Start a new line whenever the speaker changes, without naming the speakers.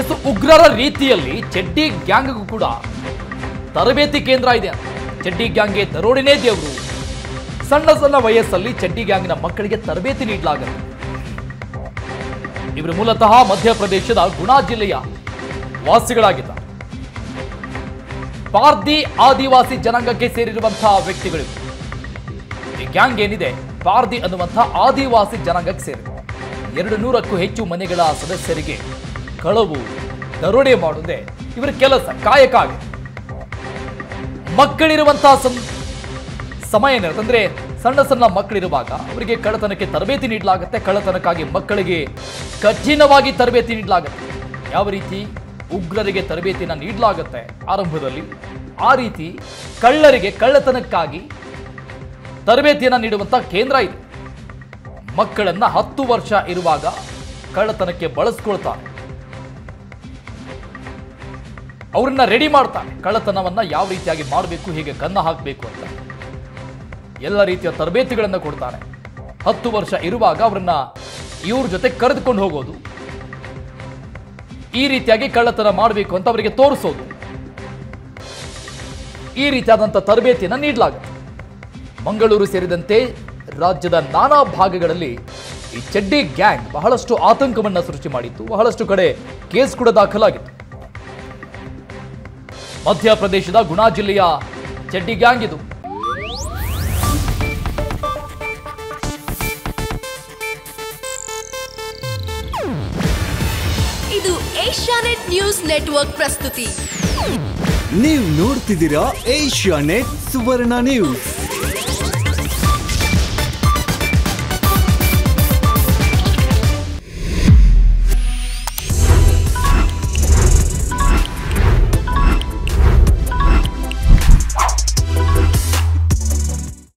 S, ಉಗ್ರರ ರೀತಿಯಲ್ಲಿ ಚೆಡ್ಡಿ ಗ್ಯಾಂಗ್ಗೂ ಕೂಡ ತರಬೇತಿ ಕೇಂದ್ರ ಇದೆ ಚೆಡ್ಡಿ ಗ್ಯಾಂಗ್ಗೆ ದರೋಡಿನೇ ದೇವರು. ಸಣ್ಣ ಸಣ್ಣ ವಯಸ್ಸಲ್ಲಿ ಚೆಡ್ಡಿ ಗ್ಯಾಂಗ್ನ ಮಕ್ಕಳಿಗೆ ತರಬೇತಿ ನೀಡಲಾಗುತ್ತೆ. ಇವರು ಮೂಲತಃ ಮಧ್ಯಪ್ರದೇಶದ ಗುಣಾ ಜಿಲ್ಲೆಯ ವಾಸಿಗಳಾಗಿದ್ದಾರೆ ಪಾರ್ದಿ ಆದಿವಾಸಿ ಜನಾಂಗಕ್ಕೆ ಸೇರಿರುವಂತಹ ವ್ಯಕ್ತಿಗಳು. ಈ ಗ್ಯಾಂಗ್ ಏನಿದೆ, ಪಾರ್ದಿ ಅನ್ನುವಂತಹ ಆದಿವಾಸಿ ಜನಾಂಗಕ್ಕೆ ಸೇರಿದೆ. ಎರಡು ನೂರಕ್ಕೂ ಹೆಚ್ಚು ಮನೆಗಳ ಸದಸ್ಯರಿಗೆ ಕಳವು, ದರೋಡೆ ಮಾಡುವುದೇ ಇವರ ಕೆಲಸ ಕಾಯಕ ಆಗಿದೆ ಮಕ್ಕಳಿರುವಂತಹ ಸಮಯ ಅಂದ್ರೆ ಸಣ್ಣ ಸಣ್ಣ ಮಕ್ಕಳಿರುವಾಗ ಅವರಿಗೆ ಕಳ್ಳತನಕ್ಕೆ ತರಬೇತಿ ನೀಡಲಾಗುತ್ತೆ. ಕಳ್ಳತನಕ್ಕಾಗಿ ಮಕ್ಕಳಿಗೆ ಕಠಿಣವಾಗಿ ತರಬೇತಿ ನೀಡಲಾಗುತ್ತೆ. ಯಾವ ರೀತಿ? ಉಗ್ರರಿಗೆ ತರಬೇತಿನ ನೀಡಲಾಗುತ್ತೆ ಆರಂಭದಲ್ಲಿ. ಆ ರೀತಿ ಕಳ್ಳರಿಗೆ ಕಳ್ಳತನಕ್ಕಾಗಿ ತರಬೇತಿಯನ್ನು ನೀಡುವಂತ ಕೇಂದ್ರ ಇದೆ. ಮಕ್ಕಳನ್ನ ಹತ್ತು ವರ್ಷ ಇರುವಾಗ ಕಳ್ಳತನಕ್ಕೆ ಬಳಸ್ಕೊಳ್ತಾರೆ. ಅವ್ರನ್ನ ರೆಡಿ ಮಾಡ್ತಾನೆ. ಕಳ್ಳತನವನ್ನ ಯಾವ ರೀತಿಯಾಗಿ ಮಾಡಬೇಕು, ಹೇಗೆ ಕನ್ನ ಹಾಕಬೇಕು ಅಂತ. ಎಲ್ಲ ರೀತಿಯ ತರಬೇತಿಗಳನ್ನು ಕೊಡ್ತಾನೆ. ಹತ್ತು ವರ್ಷ ಇರುವಾಗ ಅವರನ್ನ ಇವ್ರ ಜೊತೆ ಕರೆದುಕೊಂಡು ಹೋಗೋದು. ಈ ರೀತಿಯಾಗಿ ಕಳ್ಳತನ ಮಾಡಬೇಕು ಅಂತ ಅವರಿಗೆ ತೋರಿಸೋದು. ಈ ರೀತಿಯಾದಂಥ ತರಬೇತಿಯನ್ನು ನೀಡಲಾಗುತ್ತೆ. ಮಂಗಳೂರು ಸೇರಿದಂತೆ ರಾಜ್ಯದ ನಾನಾ ಭಾಗಗಳಲ್ಲಿ ಈ ಚಡ್ಡಿ ಗ್ಯಾಂಗ್ ಬಹಳಷ್ಟು ಆತಂಕವನ್ನು ಸೃಷ್ಟಿ ಮಾಡಿತ್ತು. ಬಹಳಷ್ಟು ಕಡೆ ಕೇಸ್ ಕೂಡ ದಾಖಲಾಗಿತ್ತು. ಮಧ್ಯಪ್ರದೇಶದ ಗುಣಾ ಜಿಲ್ಲೆಯ ಚಡ್ಡಿ ಗ್ಯಾಂಗ್ ಇದು.
ಇದು ಏಷ್ಯಾನೆಟ್ ನ್ಯೂಸ್ ನೆಟ್ವರ್ಕ್ ಪ್ರಸ್ತುತಿ.
ನೀವು ನೋಡ್ತಿದ್ದೀರಾ ಏಷ್ಯಾ ನೆಟ್ ಸುವರ್ಣ ನ್ಯೂಸ್.